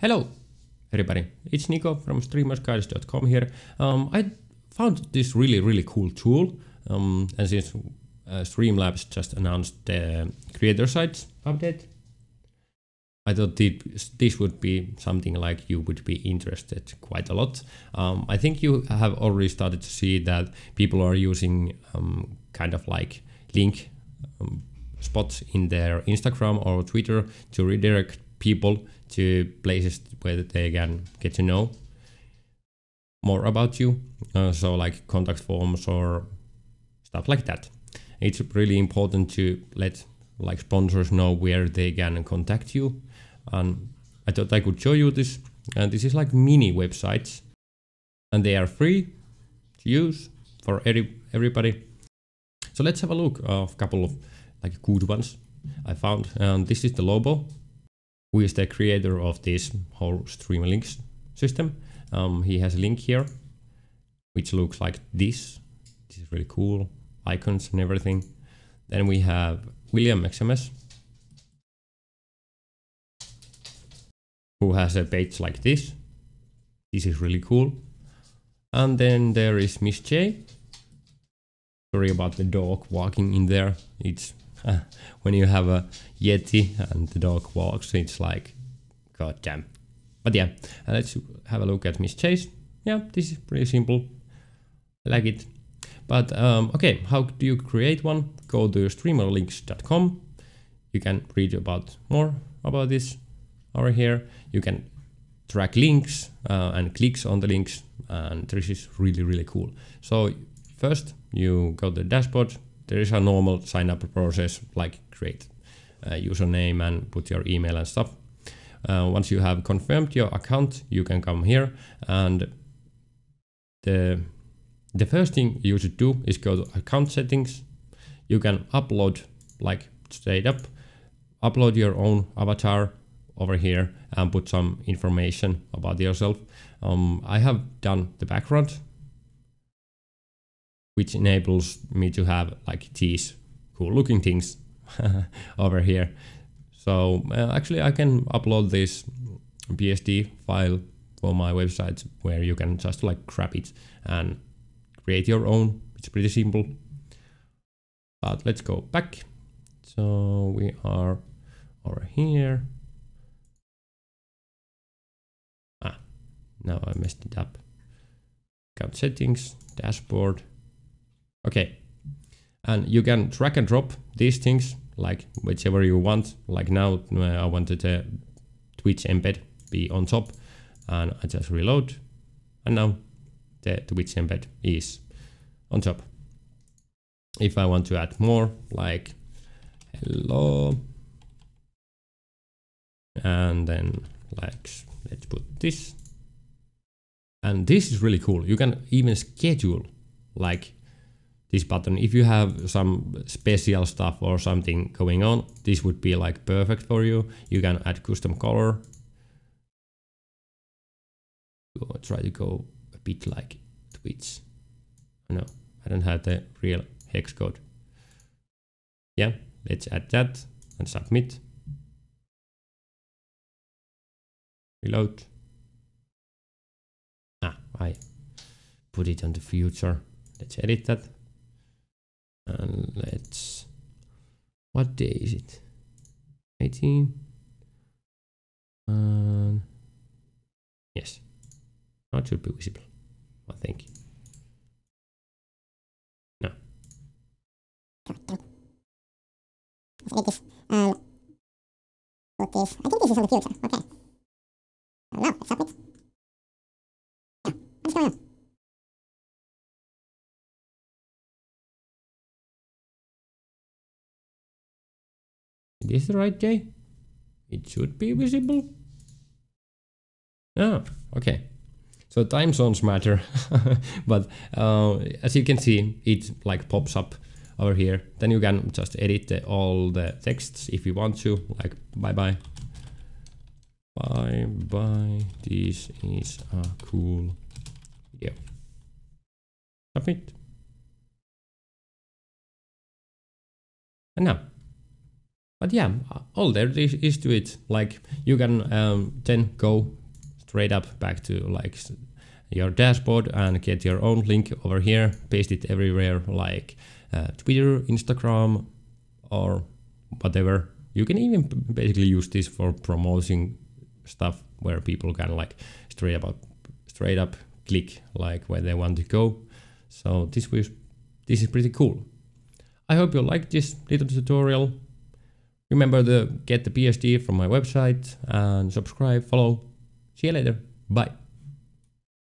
Hello, everybody. It's Nico from streamersguides.com here. Um, I found this really, really cool tool. Um, and since uh, Streamlabs just announced the creator sites update, I thought this would be something like you would be interested quite a lot. Um, I think you have already started to see that people are using um, kind of like link um, spots in their Instagram or Twitter to redirect people to places where they can get to know more about you. Uh, so like contact forms or stuff like that. It's really important to let like sponsors know where they can contact you. And I thought I could show you this. And this is like mini websites and they are free to use for every, everybody. So let's have a look of a couple of like good ones I found. And this is the Lobo who is the creator of this whole stream links system. Um, he has a link here, which looks like this. This is really cool, icons and everything. Then we have William XMS, who has a page like this. This is really cool. And then there is Miss Jae. Sorry about the dog walking in there. It's when you have a Yeti and the dog walks, it's like, god damn. But yeah, uh, let's have a look at Miss Chase. Yeah, this is pretty simple. I like it. But um, okay, how do you create one? Go to streamerlinks.com. You can read about more about this over here. You can track links uh, and clicks on the links and this is really really cool. So first you go to the dashboard, there is a normal sign up process like create a username and put your email and stuff. Uh, once you have confirmed your account, you can come here and the the first thing you should do is go to account settings. You can upload like straight up, upload your own avatar over here and put some information about yourself. Um, I have done the background which enables me to have like these cool looking things over here. So uh, actually I can upload this PSD file for my website where you can just like grab it and create your own. It's pretty simple. But let's go back. So we are over here. Ah, now I messed it up. Account settings, dashboard, Okay. And you can drag and drop these things like whichever you want. Like now uh, I wanted a Twitch embed be on top and I just reload and now the Twitch embed is on top. If I want to add more like hello and then like let's put this and this is really cool. You can even schedule like this button. If you have some special stuff or something going on, this would be like perfect for you. You can add custom color. Go, try to go a bit like Twitch. No, I don't have the real hex code. Yeah, let's add that and submit. Reload. Ah, I put it on the future. Let's edit that and let's what day is it? 18 um, yes. That should be visible. I think no put I think this is on the future okay no let's submit yeah what's going on this the right day? It should be visible. Ah, okay. So time zones matter, but uh, as you can see, it like pops up over here. Then you can just edit the, all the texts if you want to, like bye bye. Bye bye, this is a cool video. Submit. And now but yeah, all there is, is to it. Like you can um, then go straight up back to like your dashboard and get your own link over here, paste it everywhere like uh, Twitter, Instagram, or whatever. You can even basically use this for promoting stuff where people can like straight up straight up click like where they want to go. So this was this is pretty cool. I hope you liked this little tutorial. Remember to get the PSD from my website and subscribe, follow. See you later. Bye.